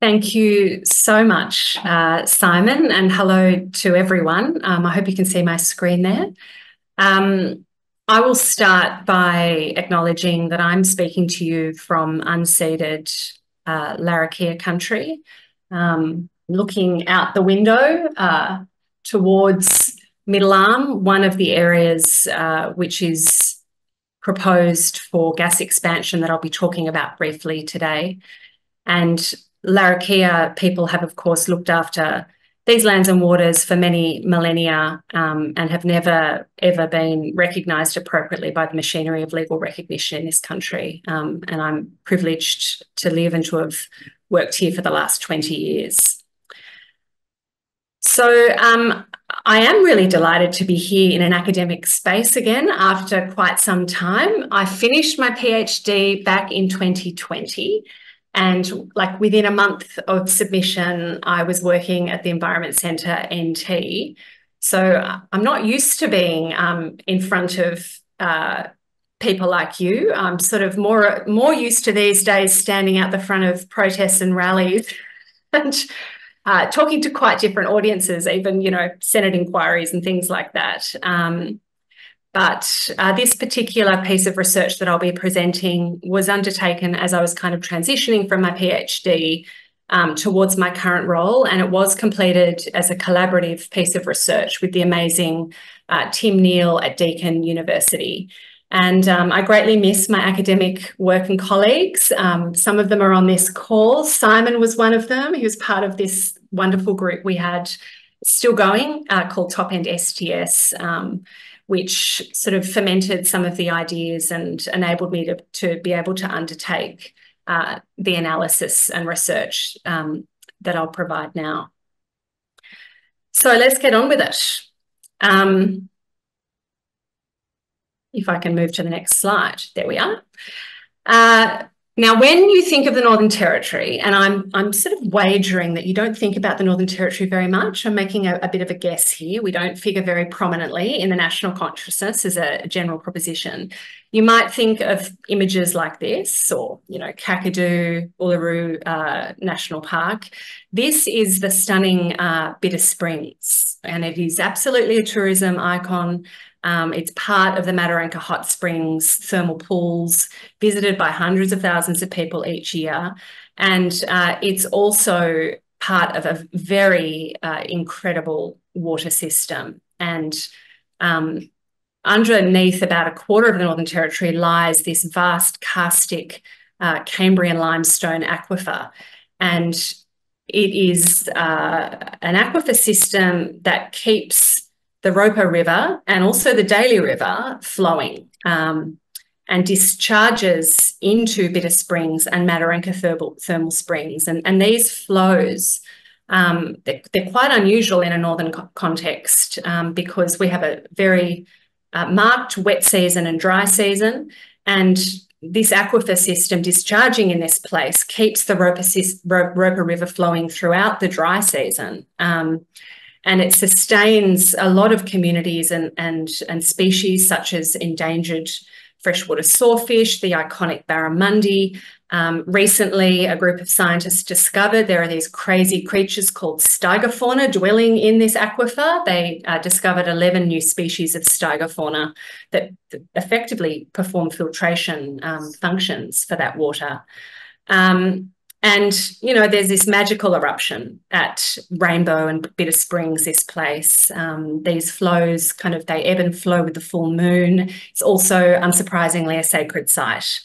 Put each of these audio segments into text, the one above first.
Thank you so much, uh, Simon, and hello to everyone. Um, I hope you can see my screen there. Um, I will start by acknowledging that I'm speaking to you from unceded uh, Larrakia country, um, looking out the window uh, towards Middle Arm, one of the areas uh, which is proposed for gas expansion that I'll be talking about briefly today. And Larrakia people have, of course, looked after these lands and waters for many millennia um, and have never ever been recognised appropriately by the machinery of legal recognition in this country. Um, and I'm privileged to live and to have worked here for the last 20 years. So um, I am really delighted to be here in an academic space again after quite some time. I finished my PhD back in 2020 and like within a month of submission, I was working at the Environment Centre NT. So uh, I'm not used to being um, in front of uh, people like you. I'm sort of more more used to these days standing out the front of protests and rallies and uh, talking to quite different audiences, even you know Senate inquiries and things like that. Um, but uh, this particular piece of research that I'll be presenting was undertaken as I was kind of transitioning from my PhD um, towards my current role, and it was completed as a collaborative piece of research with the amazing uh, Tim Neale at Deakin University. And um, I greatly miss my academic work and colleagues. Um, some of them are on this call. Simon was one of them. He was part of this wonderful group we had still going uh, called Top End STS. Um, which sort of fermented some of the ideas and enabled me to, to be able to undertake uh, the analysis and research um, that I'll provide now. So let's get on with it. Um, if I can move to the next slide, there we are. Uh, now, when you think of the Northern Territory, and I'm, I'm sort of wagering that you don't think about the Northern Territory very much, I'm making a, a bit of a guess here. We don't figure very prominently in the national consciousness as a, a general proposition. You might think of images like this, or, you know, Kakadu, Uluru uh, National Park. This is the stunning uh, Bitter Springs, and it is absolutely a tourism icon. Um, it's part of the Mataranka Hot Springs thermal pools, visited by hundreds of thousands of people each year. And uh, it's also part of a very uh, incredible water system. And um, underneath about a quarter of the Northern Territory lies this vast karstic uh, Cambrian limestone aquifer. And it is uh, an aquifer system that keeps the Roper River and also the Daly River flowing um, and discharges into Bitter Springs and Mataranka thermal, thermal springs. And, and these flows, um, they're, they're, quite unusual in a northern co context um, because we have a very uh, marked wet season and dry season. And this aquifer system discharging in this place keeps the Roper, Roper River flowing throughout the dry season. Um, and it sustains a lot of communities and, and, and species such as endangered freshwater sawfish, the iconic barramundi. Um, recently, a group of scientists discovered there are these crazy creatures called stygofauna dwelling in this aquifer. They uh, discovered 11 new species of stygofauna that, that effectively perform filtration um, functions for that water. Um, and, you know, there's this magical eruption at Rainbow and Bitter Springs, this place. Um, these flows kind of, they ebb and flow with the full moon. It's also, unsurprisingly, a sacred site.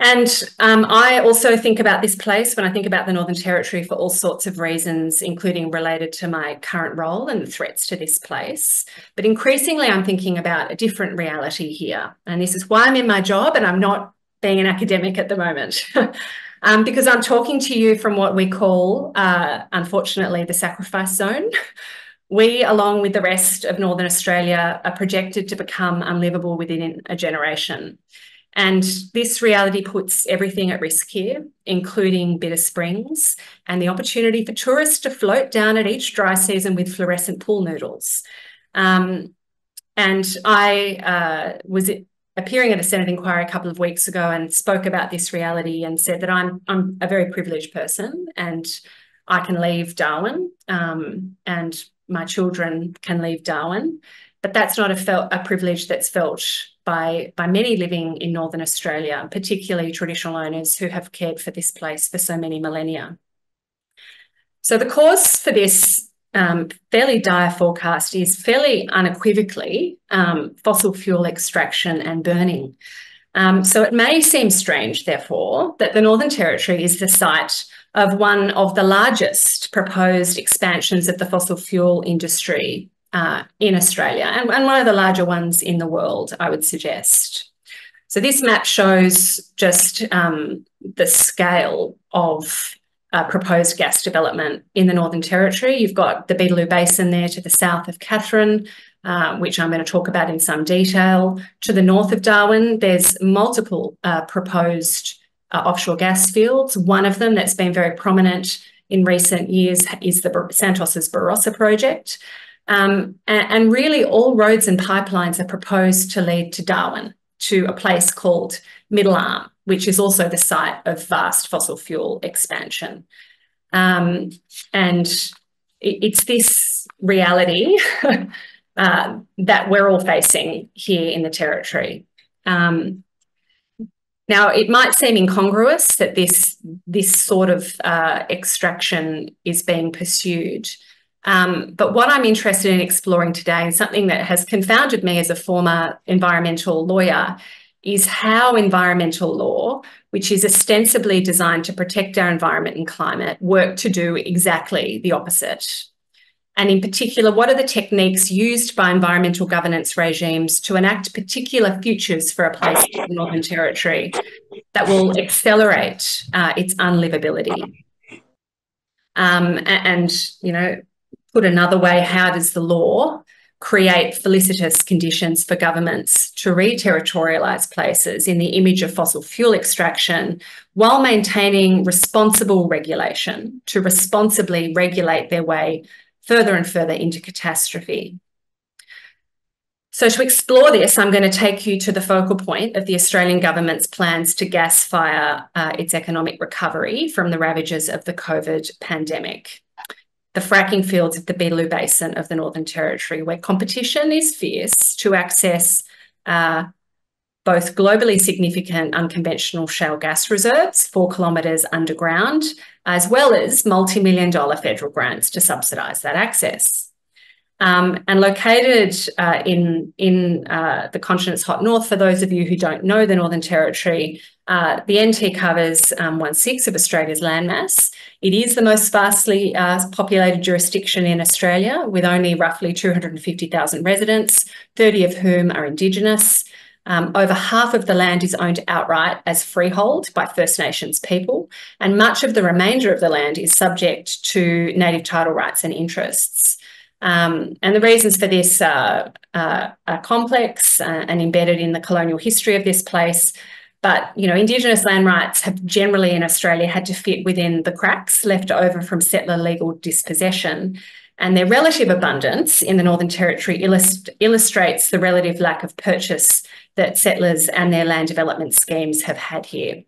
And um, I also think about this place when I think about the Northern Territory for all sorts of reasons, including related to my current role and the threats to this place. But increasingly, I'm thinking about a different reality here. And this is why I'm in my job and I'm not being an academic at the moment. um, because I'm talking to you from what we call, uh, unfortunately, the sacrifice zone. We, along with the rest of Northern Australia, are projected to become unlivable within a generation. And this reality puts everything at risk here, including Bitter Springs and the opportunity for tourists to float down at each dry season with fluorescent pool noodles. Um, and I uh, was appearing at a Senate inquiry a couple of weeks ago and spoke about this reality and said that I'm I'm a very privileged person and I can leave Darwin um, and my children can leave Darwin, but that's not a felt a privilege that's felt by by many living in Northern Australia, particularly traditional owners who have cared for this place for so many millennia. So the cause for this um, fairly dire forecast is fairly unequivocally um, fossil fuel extraction and burning. Um, so it may seem strange, therefore, that the Northern Territory is the site of one of the largest proposed expansions of the fossil fuel industry uh, in Australia and, and one of the larger ones in the world, I would suggest. So this map shows just um, the scale of uh, proposed gas development in the Northern Territory. You've got the Beetaloo Basin there to the south of Katherine, uh, which I'm going to talk about in some detail. To the north of Darwin, there's multiple uh, proposed uh, offshore gas fields. One of them that's been very prominent in recent years is the Santos's Barossa project. Um, and, and really all roads and pipelines are proposed to lead to Darwin, to a place called Middle Arm which is also the site of vast fossil fuel expansion. Um, and it's this reality uh, that we're all facing here in the Territory. Um, now, it might seem incongruous that this, this sort of uh, extraction is being pursued. Um, but what I'm interested in exploring today, and something that has confounded me as a former environmental lawyer, is how environmental law, which is ostensibly designed to protect our environment and climate, work to do exactly the opposite. And in particular, what are the techniques used by environmental governance regimes to enact particular futures for a place like the Northern Territory that will accelerate uh, its unlivability? Um, and, you know, put another way, how does the law create felicitous conditions for governments to re-territorialise places in the image of fossil fuel extraction while maintaining responsible regulation to responsibly regulate their way further and further into catastrophe. So to explore this, I'm going to take you to the focal point of the Australian government's plans to gas fire uh, its economic recovery from the ravages of the COVID pandemic the fracking fields of the Beetaloo Basin of the Northern Territory, where competition is fierce to access uh, both globally significant unconventional shale gas reserves, four kilometres underground, as well as multi-million dollar federal grants to subsidise that access. Um, and located uh, in, in uh, the continent's hot north, for those of you who don't know the Northern Territory, uh, the NT covers um, one-sixth of Australia's landmass. It is the most sparsely uh, populated jurisdiction in Australia, with only roughly 250,000 residents, 30 of whom are Indigenous. Um, over half of the land is owned outright as freehold by First Nations people, and much of the remainder of the land is subject to native title rights and interests. Um, and the reasons for this are, uh, complex uh, and embedded in the colonial history of this place. But, you know, Indigenous land rights have generally in Australia had to fit within the cracks left over from settler legal dispossession. And their relative abundance in the Northern Territory illust illustrates the relative lack of purchase that settlers and their land development schemes have had here.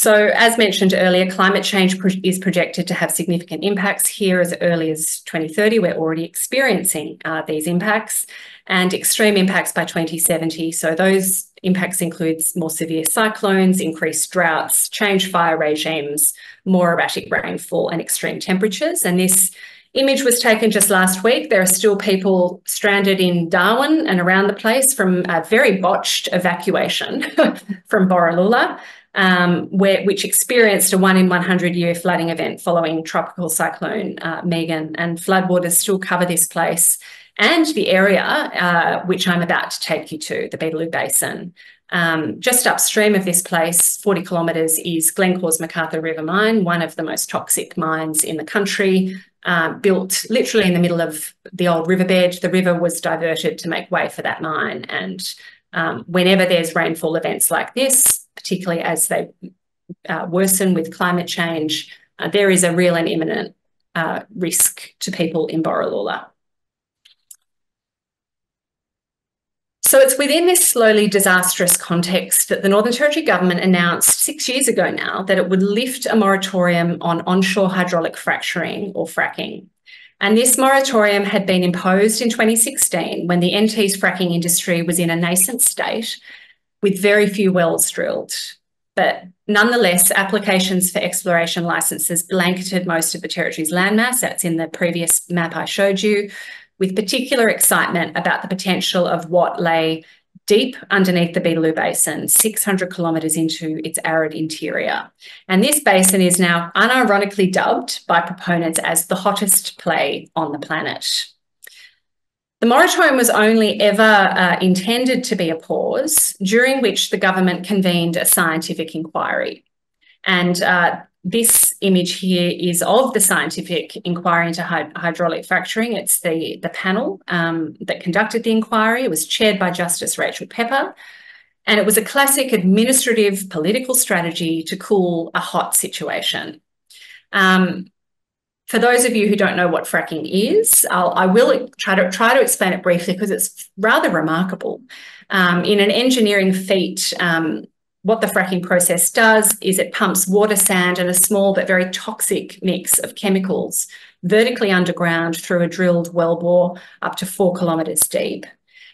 So as mentioned earlier, climate change pro is projected to have significant impacts here as early as 2030. We're already experiencing uh, these impacts and extreme impacts by 2070. So those impacts include more severe cyclones, increased droughts, changed fire regimes, more erratic rainfall and extreme temperatures. And this image was taken just last week. There are still people stranded in Darwin and around the place from a very botched evacuation from Borroloola um, where, which experienced a one in 100 year flooding event following tropical cyclone uh, Megan. And floodwaters still cover this place and the area uh, which I'm about to take you to, the Beetaloo Basin. Um, just upstream of this place, 40 kilometres, is Glencore's McArthur River Mine, one of the most toxic mines in the country, uh, built literally in the middle of the old riverbed. The river was diverted to make way for that mine. And um, whenever there's rainfall events like this, particularly as they uh, worsen with climate change, uh, there is a real and imminent uh, risk to people in Borroloola. So it's within this slowly disastrous context that the Northern Territory government announced six years ago now that it would lift a moratorium on onshore hydraulic fracturing or fracking. And this moratorium had been imposed in 2016 when the NT's fracking industry was in a nascent state with very few wells drilled. But nonetheless, applications for exploration licenses blanketed most of the territory's landmass. That's in the previous map I showed you, with particular excitement about the potential of what lay deep underneath the Beetaloo Basin, 600 kilometres into its arid interior. And this basin is now unironically dubbed by proponents as the hottest play on the planet. The moratorium was only ever uh, intended to be a pause, during which the government convened a scientific inquiry. And uh, this image here is of the scientific inquiry into hydraulic fracturing. It's the, the panel um, that conducted the inquiry. It was chaired by Justice Rachel Pepper. And it was a classic administrative political strategy to cool a hot situation. Um, for those of you who don't know what fracking is, I'll, I will try to try to explain it briefly because it's rather remarkable. Um, in an engineering feat, um, what the fracking process does is it pumps water, sand, and a small but very toxic mix of chemicals vertically underground through a drilled well bore up to four kilometres deep.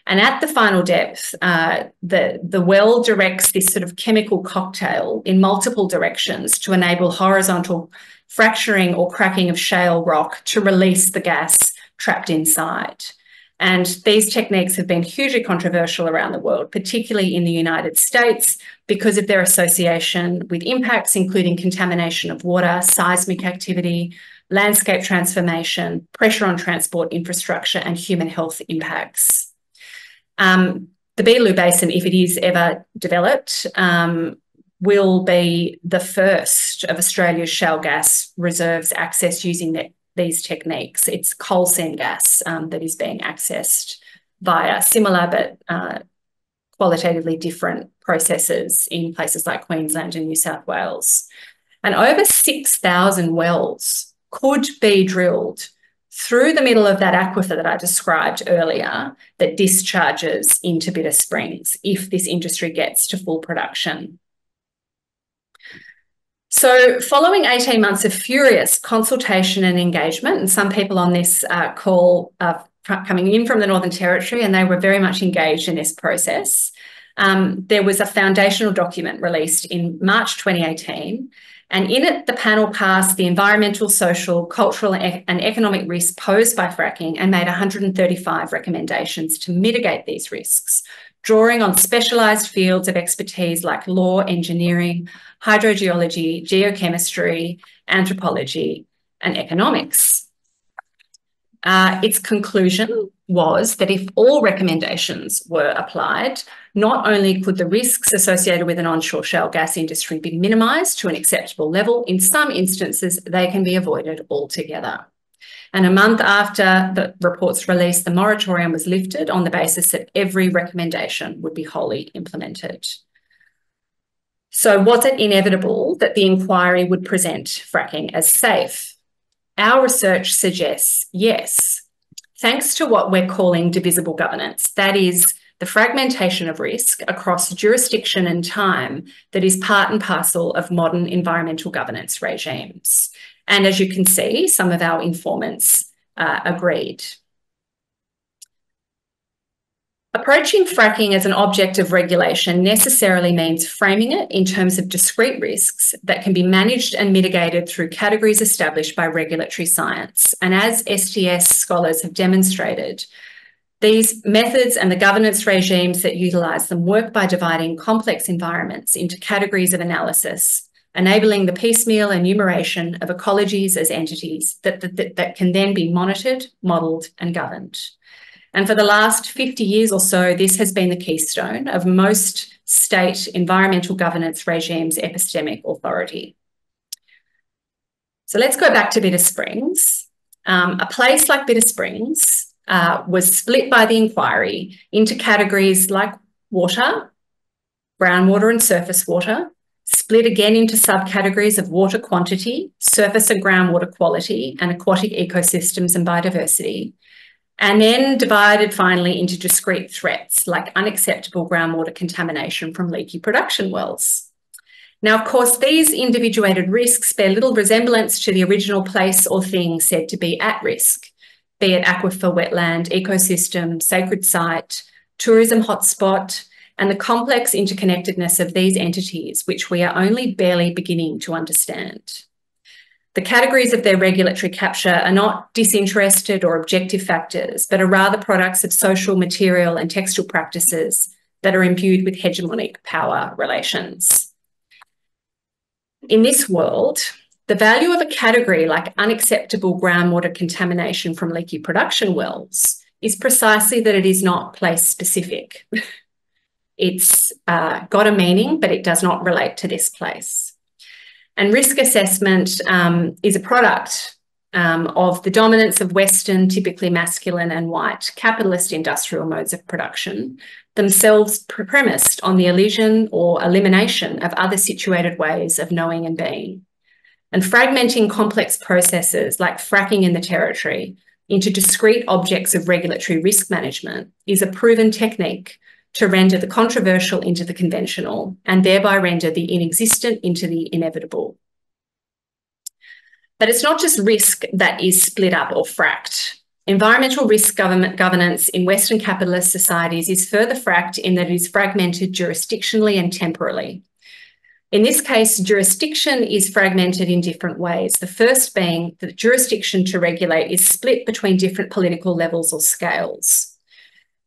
And at the final depth, uh, the, the well directs this sort of chemical cocktail in multiple directions to enable horizontal fracturing or cracking of shale rock to release the gas trapped inside. And these techniques have been hugely controversial around the world, particularly in the United States, because of their association with impacts including contamination of water, seismic activity, landscape transformation, pressure on transport infrastructure, and human health impacts. Um, the Beetaloo Basin, if it is ever developed, um, will be the first of Australia's shale gas reserves accessed using the, these techniques. It's coal seam gas um, that is being accessed via similar but uh, qualitatively different processes in places like Queensland and New South Wales. And over 6,000 wells could be drilled through the middle of that aquifer that I described earlier that discharges into Bitter Springs if this industry gets to full production. So, following 18 months of furious consultation and engagement, and some people on this uh, call are coming in from the Northern Territory, and they were very much engaged in this process. Um, there was a foundational document released in March 2018, and in it, the panel passed the environmental, social, cultural, and economic risks posed by fracking and made 135 recommendations to mitigate these risks drawing on specialised fields of expertise like law, engineering, hydrogeology, geochemistry, anthropology, and economics. Uh, its conclusion was that if all recommendations were applied, not only could the risks associated with an onshore shale gas industry be minimised to an acceptable level, in some instances, they can be avoided altogether. And a month after the report's release, the moratorium was lifted on the basis that every recommendation would be wholly implemented. So was it inevitable that the inquiry would present fracking as safe? Our research suggests yes, thanks to what we're calling divisible governance. That is the fragmentation of risk across jurisdiction and time that is part and parcel of modern environmental governance regimes. And as you can see, some of our informants uh, agreed. Approaching fracking as an object of regulation necessarily means framing it in terms of discrete risks that can be managed and mitigated through categories established by regulatory science. And as STS scholars have demonstrated, these methods and the governance regimes that utilise them work by dividing complex environments into categories of analysis enabling the piecemeal enumeration of ecologies as entities that, that, that can then be monitored, modelled and governed. And for the last 50 years or so, this has been the keystone of most state environmental governance regimes' epistemic authority. So let's go back to Bitter Springs. Um, a place like Bitter Springs uh, was split by the inquiry into categories like water, groundwater and surface water, split again into subcategories of water quantity, surface and groundwater quality, and aquatic ecosystems and biodiversity, and then divided finally into discrete threats like unacceptable groundwater contamination from leaky production wells. Now, of course, these individuated risks bear little resemblance to the original place or thing said to be at risk, be it aquifer, wetland, ecosystem, sacred site, tourism hotspot, and the complex interconnectedness of these entities, which we are only barely beginning to understand. The categories of their regulatory capture are not disinterested or objective factors, but are rather products of social, material, and textual practices that are imbued with hegemonic power relations. In this world, the value of a category like unacceptable groundwater contamination from leaky production wells is precisely that it is not place specific. it's uh, got a meaning, but it does not relate to this place. And risk assessment um, is a product um, of the dominance of Western, typically masculine and white capitalist industrial modes of production, themselves premised on the elision or elimination of other situated ways of knowing and being. And fragmenting complex processes like fracking in the territory into discrete objects of regulatory risk management is a proven technique to render the controversial into the conventional and thereby render the inexistent into the inevitable. But it's not just risk that is split up or fracked. Environmental risk government governance in Western capitalist societies is further fracked in that it is fragmented jurisdictionally and temporally. In this case, jurisdiction is fragmented in different ways. The first being that jurisdiction to regulate is split between different political levels or scales.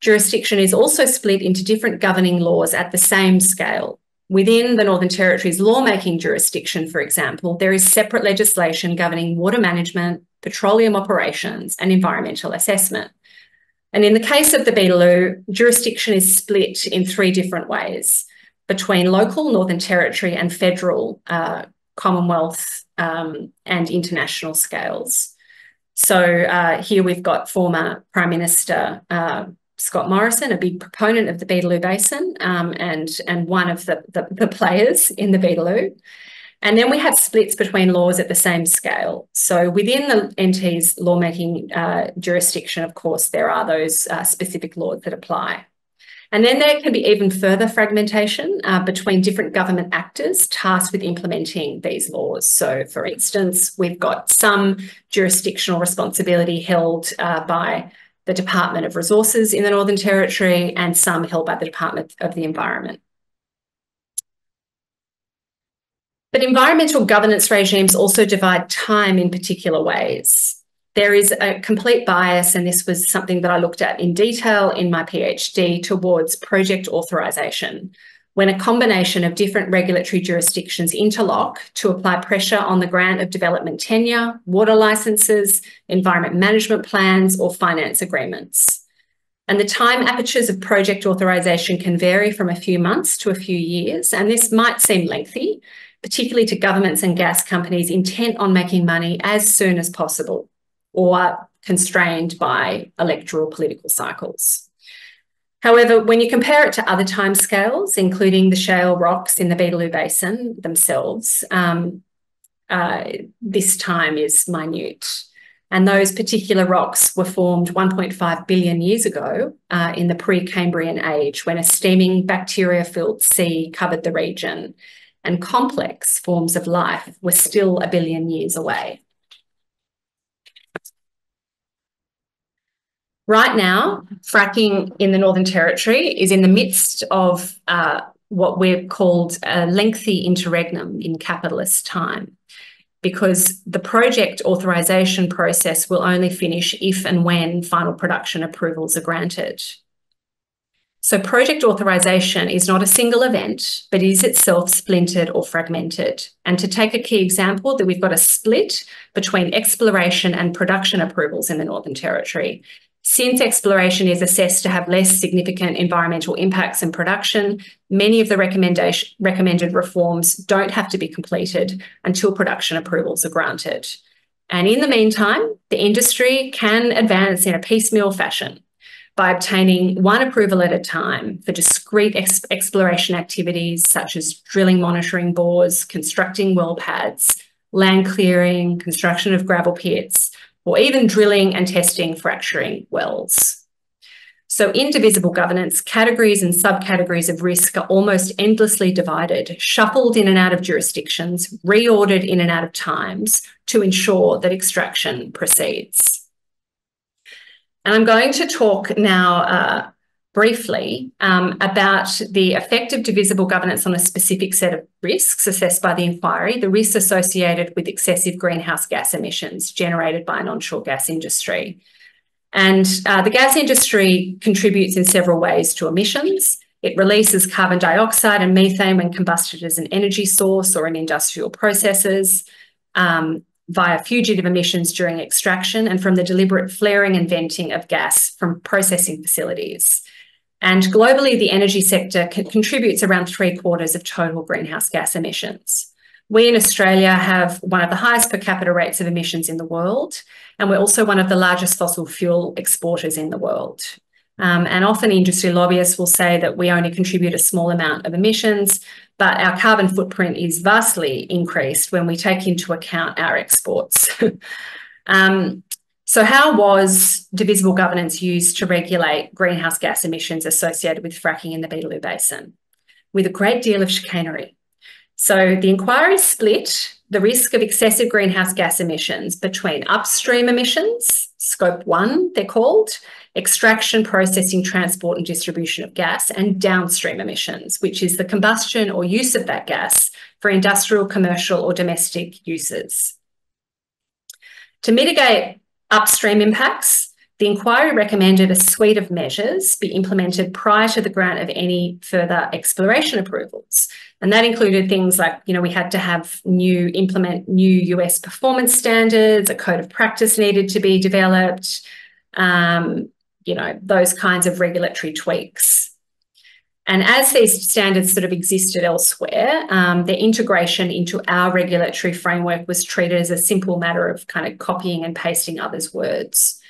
Jurisdiction is also split into different governing laws at the same scale. Within the Northern Territory's lawmaking jurisdiction, for example, there is separate legislation governing water management, petroleum operations, and environmental assessment. And in the case of the Beetaloo, jurisdiction is split in three different ways between local Northern Territory and federal uh, Commonwealth um, and international scales. So uh, here we've got former Prime Minister uh, Scott Morrison, a big proponent of the Beetaloo Basin um, and, and one of the, the, the, players in the Beetaloo. And then we have splits between laws at the same scale. So within the NT's lawmaking uh, jurisdiction, of course, there are those uh, specific laws that apply. And then there can be even further fragmentation uh, between different government actors tasked with implementing these laws. So, for instance, we've got some jurisdictional responsibility held uh, by the Department of Resources in the Northern Territory, and some held by the Department of the Environment. But environmental governance regimes also divide time in particular ways. There is a complete bias, and this was something that I looked at in detail in my PhD towards project authorisation, when a combination of different regulatory jurisdictions interlock to apply pressure on the grant of development tenure, water licenses, environment management plans, or finance agreements. And the time apertures of project authorisation can vary from a few months to a few years, and this might seem lengthy, particularly to governments and gas companies intent on making money as soon as possible or constrained by electoral political cycles. However, when you compare it to other timescales, including the shale rocks in the Beetaloo Basin themselves, um, uh, this time is minute. And those particular rocks were formed 1.5 billion years ago uh, in the Precambrian age when a steaming bacteria filled sea covered the region and complex forms of life were still a billion years away. Right now, fracking in the Northern Territory is in the midst of uh, what we've called a lengthy interregnum in capitalist time because the project authorisation process will only finish if and when final production approvals are granted. So project authorisation is not a single event, but is itself splintered or fragmented. And to take a key example, that we've got a split between exploration and production approvals in the Northern Territory. Since exploration is assessed to have less significant environmental impacts in production, many of the recommended reforms don't have to be completed until production approvals are granted. And in the meantime, the industry can advance in a piecemeal fashion by obtaining one approval at a time for discrete ex exploration activities such as drilling monitoring bores, constructing well pads, land clearing, construction of gravel pits, or even drilling and testing fracturing wells. So in divisible governance, categories and subcategories of risk are almost endlessly divided, shuffled in and out of jurisdictions, reordered in and out of times to ensure that extraction proceeds. And I'm going to talk now uh, briefly um, about the effect of divisible governance on a specific set of risks assessed by the inquiry, the risks associated with excessive greenhouse gas emissions generated by an onshore gas industry. And uh, the gas industry contributes in several ways to emissions. It releases carbon dioxide and methane when combusted as an energy source or in industrial processes um, via fugitive emissions during extraction and from the deliberate flaring and venting of gas from processing facilities. And globally, the energy sector contributes around three quarters of total greenhouse gas emissions. We in Australia have one of the highest per capita rates of emissions in the world, and we're also one of the largest fossil fuel exporters in the world. Um, and often industry lobbyists will say that we only contribute a small amount of emissions, but our carbon footprint is vastly increased when we take into account our exports. um, so how was divisible governance used to regulate greenhouse gas emissions associated with fracking in the Beetaloo Basin? With a great deal of chicanery. So the inquiry split the risk of excessive greenhouse gas emissions between upstream emissions, scope one, they're called, extraction, processing, transport, and distribution of gas, and downstream emissions, which is the combustion or use of that gas for industrial, commercial, or domestic uses. To mitigate upstream impacts, the inquiry recommended a suite of measures be implemented prior to the grant of any further exploration approvals. And that included things like, you know, we had to have new implement new US performance standards, a code of practice needed to be developed, um, you know, those kinds of regulatory tweaks. And as these standards sort of existed elsewhere, um, their integration into our regulatory framework was treated as a simple matter of kind of copying and pasting others' words.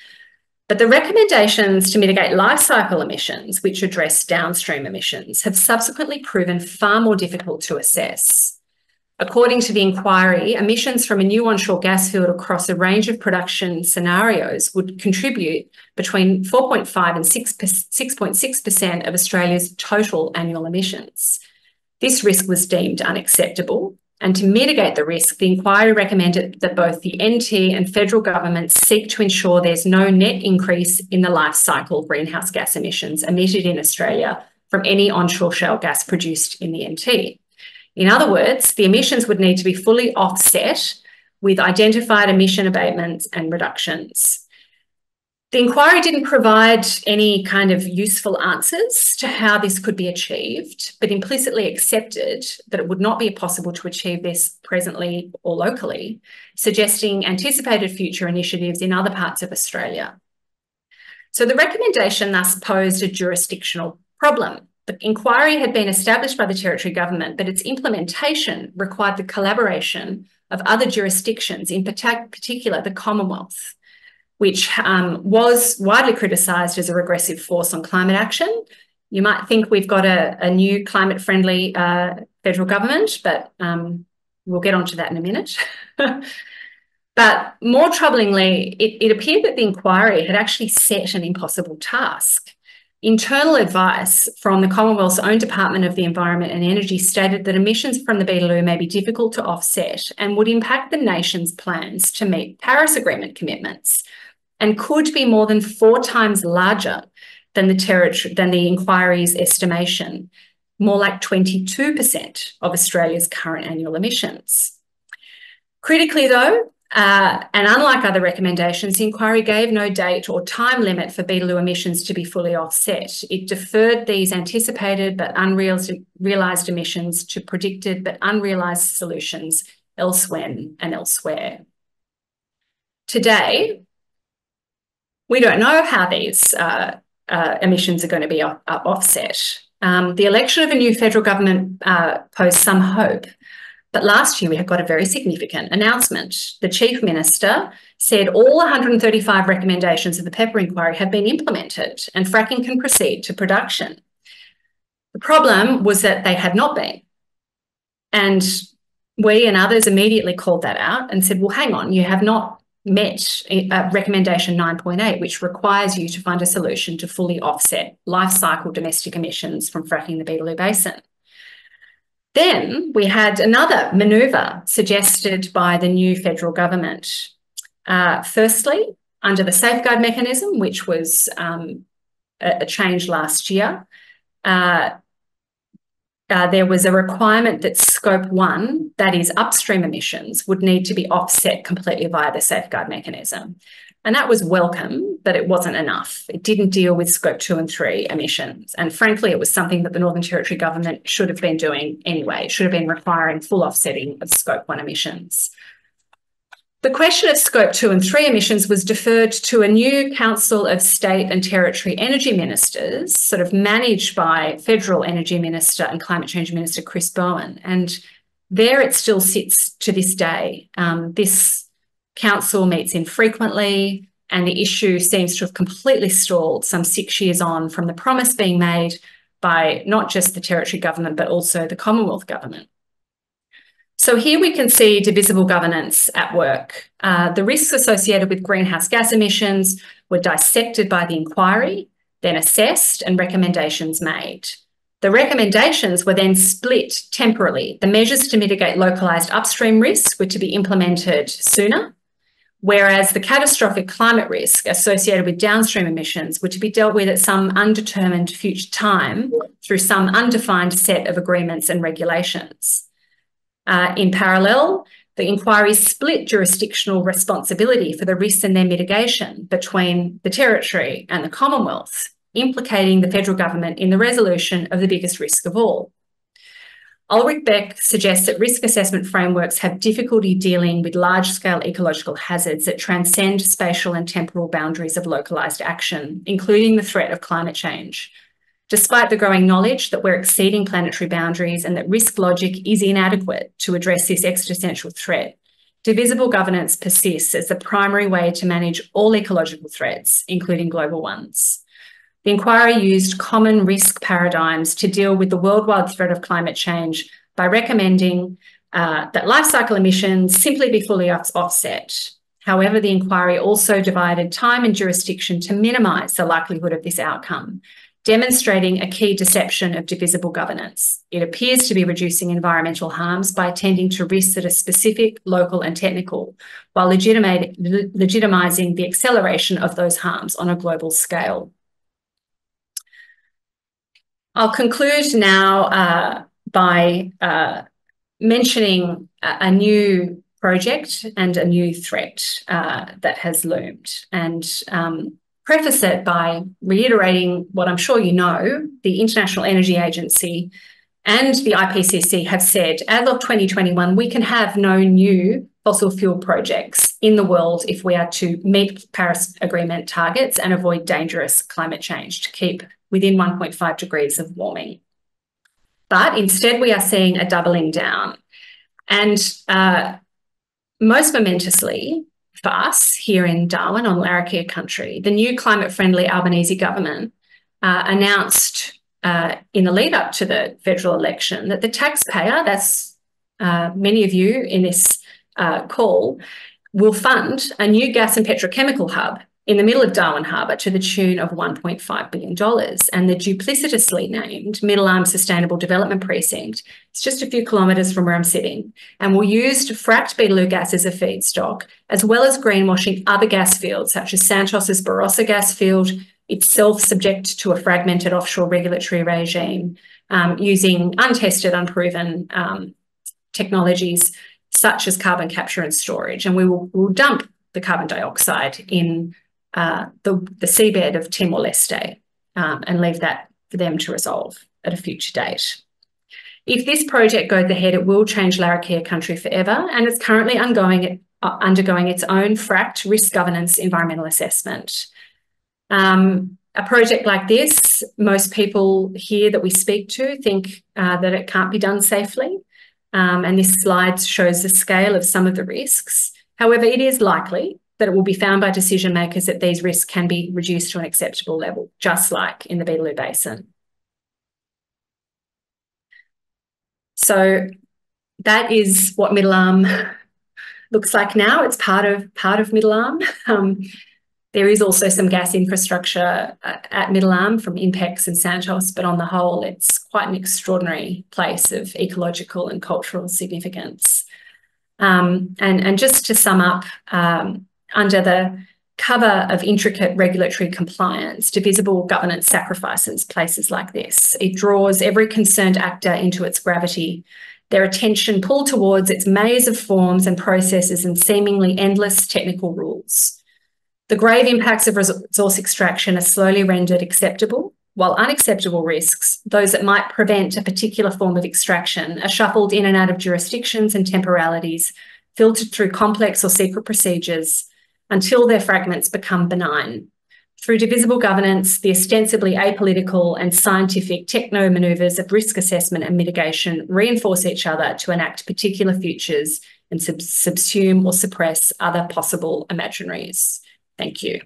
But the recommendations to mitigate life cycle emissions, which address downstream emissions, have subsequently proven far more difficult to assess. According to the inquiry, emissions from a new onshore gas field across a range of production scenarios would contribute between 4.5 and 6.6% of Australia's total annual emissions. This risk was deemed unacceptable and to mitigate the risk, the inquiry recommended that both the NT and federal governments seek to ensure there's no net increase in the life cycle greenhouse gas emissions emitted in Australia from any onshore shale gas produced in the NT. In other words, the emissions would need to be fully offset with identified emission abatements and reductions. The inquiry didn't provide any kind of useful answers to how this could be achieved, but implicitly accepted that it would not be possible to achieve this presently or locally, suggesting anticipated future initiatives in other parts of Australia. So the recommendation thus posed a jurisdictional problem. The inquiry had been established by the Territory Government, but its implementation required the collaboration of other jurisdictions, in particular the Commonwealth which um, was widely criticised as a regressive force on climate action. You might think we've got a, a new climate friendly uh, federal government, but um, we'll get onto that in a minute. but more troublingly, it, it appeared that the inquiry had actually set an impossible task. Internal advice from the Commonwealth's own Department of the Environment and Energy stated that emissions from the Beetaloo may be difficult to offset and would impact the nation's plans to meet Paris Agreement commitments and could be more than four times larger than the territory than the inquiry's estimation, more like 22% of Australia's current annual emissions. Critically, though, uh, and unlike other recommendations, the inquiry gave no date or time limit for Beetaloo emissions to be fully offset. It deferred these anticipated but unrealised emissions to predicted but unrealised solutions elsewhere and elsewhere. Today, we don't know how these uh, uh, emissions are going to be off, uh, offset. Um, the election of a new federal government uh, posed some hope. But last year, we had got a very significant announcement. The Chief Minister said all 135 recommendations of the Pepper inquiry have been implemented and fracking can proceed to production. The problem was that they had not been. And we and others immediately called that out and said, well, hang on, you have not met uh, recommendation 9.8, which requires you to find a solution to fully offset life cycle domestic emissions from fracking the Beetaloo Basin. Then we had another manoeuvre suggested by the new federal government. Uh, firstly, under the safeguard mechanism, which was um, a, a, change last year, uh, uh, there was a requirement that scope one, that is upstream emissions, would need to be offset completely via the safeguard mechanism. And that was welcome, but it wasn't enough. It didn't deal with scope two and three emissions. And frankly, it was something that the Northern Territory government should have been doing anyway. It should have been requiring full offsetting of scope one emissions. The question of scope two and three emissions was deferred to a new Council of State and Territory Energy Ministers, sort of managed by Federal Energy Minister and Climate Change Minister Chris Bowen. And there it still sits to this day. Um, this council meets infrequently, and the issue seems to have completely stalled some six years on from the promise being made by not just the Territory Government, but also the Commonwealth Government. So here we can see divisible governance at work. Uh, the risks associated with greenhouse gas emissions were dissected by the inquiry, then assessed and recommendations made. The recommendations were then split temporally. The measures to mitigate localised upstream risks were to be implemented sooner, whereas the catastrophic climate risk associated with downstream emissions were to be dealt with at some undetermined future time through some undefined set of agreements and regulations. Uh, in parallel, the inquiry split jurisdictional responsibility for the risks and their mitigation between the Territory and the Commonwealth, implicating the federal government in the resolution of the biggest risk of all. Ulrich Beck suggests that risk assessment frameworks have difficulty dealing with large-scale ecological hazards that transcend spatial and temporal boundaries of localised action, including the threat of climate change, despite the growing knowledge that we're exceeding planetary boundaries and that risk logic is inadequate to address this existential threat. Divisible governance persists as the primary way to manage all ecological threats, including global ones. The inquiry used common risk paradigms to deal with the worldwide threat of climate change by recommending uh, that life cycle emissions simply be fully off offset. However, the inquiry also divided time and jurisdiction to minimise the likelihood of this outcome demonstrating a key deception of divisible governance. It appears to be reducing environmental harms by attending to risks that are specific, local and technical, while legitimising the acceleration of those harms on a global scale. I'll conclude now uh, by uh, mentioning a, new project and a new threat uh, that has loomed. And um, preface it by reiterating what I'm sure you know the International Energy Agency and the IPCC have said as of 2021, we can have no new fossil fuel projects in the world if we are to meet Paris Agreement targets and avoid dangerous climate change to keep within 1.5 degrees of warming. But instead, we are seeing a doubling down. And uh, most momentously, for us here in Darwin on Larrakia country, the new climate friendly Albanese government uh, announced uh, in the lead up to the federal election that the taxpayer, that's uh, many of you in this uh, call, will fund a new gas and petrochemical hub in the middle of Darwin Harbour to the tune of $1.5 billion. And the duplicitously named Middle Arm Sustainable Development Precinct is just a few kilometres from where I'm sitting and will use fracked Beetaloo gas as a feedstock, as well as greenwashing other gas fields such as Santos's Barossa gas field, itself subject to a fragmented offshore regulatory regime, um, using untested, unproven um, technologies such as carbon capture and storage. And we will we'll dump the carbon dioxide in uh, the, the seabed of Timor-Leste um, and leave that for them to resolve at a future date. If this project goes ahead, it will change Larrakia country forever, and it's currently ongoing, uh, undergoing its own fracked risk governance environmental assessment. Um, a project like this, most people here that we speak to think uh, that it can't be done safely. Um, and this slide shows the scale of some of the risks. However, it is likely that it will be found by decision makers that these risks can be reduced to an acceptable level, just like in the Beetaloo Basin. So that is what Middle Arm looks like now. It's part of part of Middle Arm. Um, there is also some gas infrastructure uh, at Middle Arm from INPEX and Santos, but on the whole, it's quite an extraordinary place of ecological and cultural significance. Um, and, and just to sum up, um, under the cover of intricate regulatory compliance, divisible governance sacrifices places like this. It draws every concerned actor into its gravity, their attention pulled towards its maze of forms and processes and seemingly endless technical rules. The grave impacts of resource extraction are slowly rendered acceptable, while unacceptable risks, those that might prevent a particular form of extraction, are shuffled in and out of jurisdictions and temporalities, filtered through complex or secret procedures until their fragments become benign. Through divisible governance, the ostensibly apolitical and scientific techno maneuvers of risk assessment and mitigation reinforce each other to enact particular futures and sub subsume or suppress other possible imaginaries. Thank you.